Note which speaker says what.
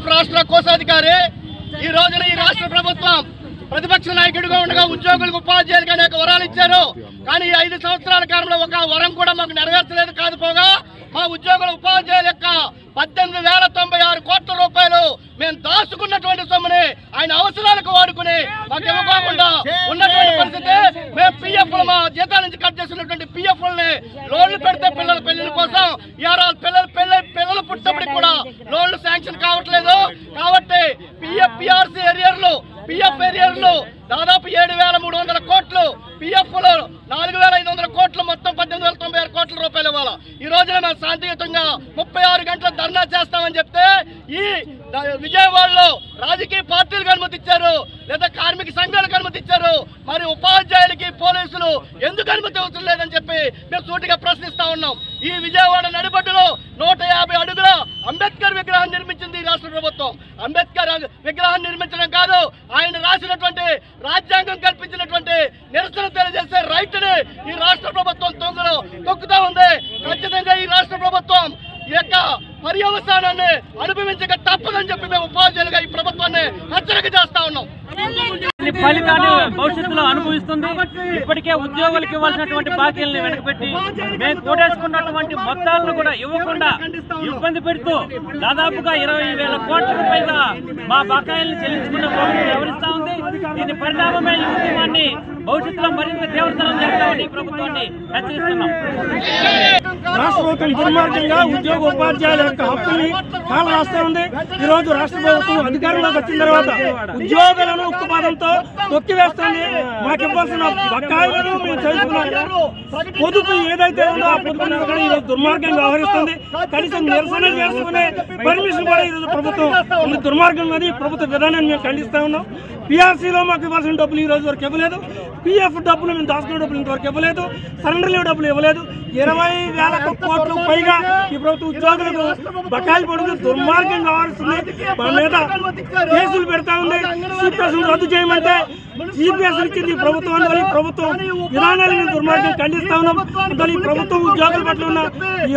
Speaker 1: UTF రాష్ట్ర కోశాధికారి. ఈ రోజున ఈ రాష్ట్ర ప్రభుత్వం ప్రతిపక్ష నాయకుడిగా ఉండగా ఉద్యోగులకు ఉపాధ్యాయులకు అనేక వరాలు ఇచ్చారు. కానీ ఈ ఐదు సంవత్సరాల కాలంలో ఒక వరం కూడా మాకు నెరవేర్చలేదు కాదు పోగా. మా ఉద్యోగుల ఉపాధ్యాయుల యొక్క పద్దెనిమిది వేల తొంభై ఆరు కోట్ల రూపాయలు మేము దాచుకున్నటువంటి సొమ్ముని ఆయన అవసరాలకు వాడుకుని మాకు ఇవ్వకుండా ఉన్నటువంటి పరిస్థితి. మేము పిఎఫ్ మా జీతాల నుంచి కట్ చేసినటువంటి పిఎఫ్ లోన్లు పెడితే పిల్లల పెళ్ళిల కోసం ఇవాళ పిల్లల పెళ్ళి పిల్లలు పుట్టినప్పటికి కూడా శాంక్షన్ కావట్లేదు. కాబట్టి పిఎఫ్ పిఆర్సీ ఏరియర్లు పిఎఫ్ ఏరియర్లు దాదాపు ఏడు వేల మూడు వందల కోట్లు. పిఎఫ్లో నాలుగు వేల ఐదు వందల కోట్లు మొత్తం పద్దెనిమిది వేల తొంభై ఆరు కోట్ల రూపాయలు ఇవ్వాలి? ఈ రోజున మేము శాంతియుతంగా ముప్పై ఆరు గంటల ధర్నా చేస్తామని చెప్తే ఈ విజయవాడలో రాజకీయ పార్టీలకు అనుమతి ఇచ్చారు లేదా కార్మిక సంఘాలకు అనుమతి ఇచ్చారు. మరి ఉపాధ్యాయులకి పోలీసులు ఎందుకు అనుమతి అవసరం లేదని చెప్పి మేము సూటిగా ప్రశ్నిస్తా ఉన్నాం. ఈ విజయవాడ నడిబడ్డులో నూట రాష్ట్ర ప్రభుత్వం. అంబేద్కర్ విగ్రహాన్ని నిర్మించడం కాదు ఆయన రాసినటువంటి రాజ్యాంగం కల్పించినటువంటి నిరసన తెలియజేసే రైట్ ఈ రాష్ట్ర ప్రభుత్వం తొందరలో తొక్కుతా ఉంది. ఖచ్చితంగా ఈ రాష్ట్ర ప్రభుత్వం యొక్క పర్యవసానాన్ని అనుభవించక తప్పదని చెప్పి మేము ఉపాధ్యాయులుగా ఈ ప్రభుత్వాన్ని హెచ్చరిక చేస్తా ఉన్నాం.
Speaker 2: దాని ఫలితాన్ని భవిష్యత్తులో అనుభవిస్తుంది. ఇప్పటికే ఉద్యోగులకు ఇవ్వాల్సినటువంటి బాకీలను వెనకబెట్టి మేము కూడేసుకున్నటువంటి మొత్తాలను కూడా ఇవ్వకుండా ఇబ్బంది పెడుతూ దాదాపుగా ఇరవై వేల కోట్ల రూపాయల మా బకాయిల్ని చెల్లించుకున్న ప్రభుత్వం వివరిస్తా ఉంది? దీని పరిణామమే ఈ ఉద్యమాన్ని భవిష్యత్తులో మరింత తీవ్రతరం చేస్తామని ప్రభుత్వాన్ని హెచ్చరిస్తున్నాం.
Speaker 3: రాష్ట్ర ప్రభుత్వం దుర్మార్గంగా ఉద్యోగ ఉపాధ్యాయుల యొక్క హక్కుల్ని కాల రాస్తా ఉంది. ఈ రోజు రాష్ట్ర ప్రభుత్వం అధికారంలోకి వచ్చిన తర్వాత ఉద్యోగులను ఉక్కుపాదంతో తొక్కివేస్తుంది. మాకు ఇవ్వాల్సిన బకాయిలను మేము చేసుకున్నాం పొదుపు ఏదైతే ఉందో ఆ పొదుపుని కూడా ఈరోజు దుర్మార్గంగా వ్యవహరిస్తుంది. కనీసం నిరసన చేసుకునే పర్మిషన్ కూడా ఈరోజు ప్రభుత్వం ఉంది. దుర్మార్గం అది ప్రభుత్వ విధానాన్ని మేము ఖండిస్తా ఉన్నాం. పిఆర్సీలో మాకు ఇవ్వాల్సిన డబ్బులు ఈ రోజు వరకు ఇవ్వలేదు. పిఎఫ్ డబ్బులు మేము దాచుకున్న డబ్బులు ఇంతవరకు ఇవ్వలేదు. సరెండర్ లీవ్ డబ్బులు ఇవ్వలేదు. ఇరవై వేల కోట్ల పైగా ఈ ప్రభుత్వ ఉద్యోగులకు బకాయిలు పడుతూ దుర్మార్గం కావాల్సింది మన మీద కేసులు పెడతా ఉంది. సిపిఎస్ను రద్దు చేయమంటే సిపిఎస్ ఇచ్చింది ప్రభుత్వం అందువల్ల ఈ ప్రభుత్వం విధానాలను దుర్మార్గం ఖండిస్తా ఉన్నాం. అందువల్ల ఈ ప్రభుత్వం ఉద్యోగుల పట్ల ఉన్న ఈ